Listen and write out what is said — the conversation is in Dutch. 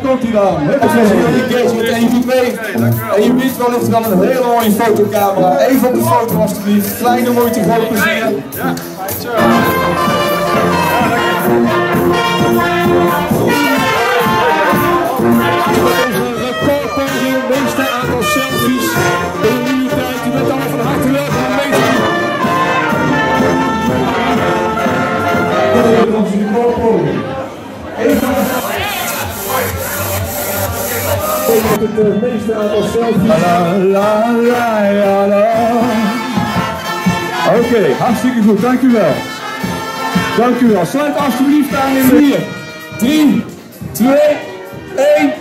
komt hij dan. Het was een keertje met 1 2 En je wint wellicht wel een hele mooie fotocamera. Even op de foto alstublieft. Kleine moeite, groot plezier. Ja, Onze recordpoging, meeste aantal selfies in een uur tijd. Je bent allemaal van harte welkom om mee te doen. Met het eh, meeste aantal selfies. La, la, la, la, la. Oké, hartstikke goed, dank u wel. Dank u wel. Sluit alsjeblieft aan in 4, 3, 2, 1.